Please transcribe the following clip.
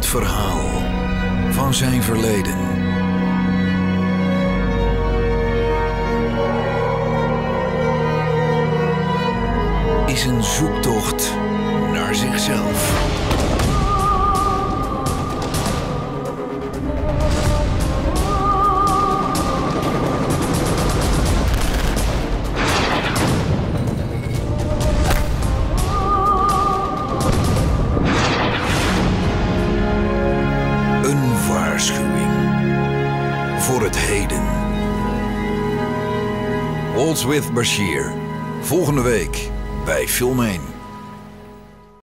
Het verhaal van zijn verleden. Is een zoektocht voor het heden. Waltz with Bashir. Volgende week bij Film 1.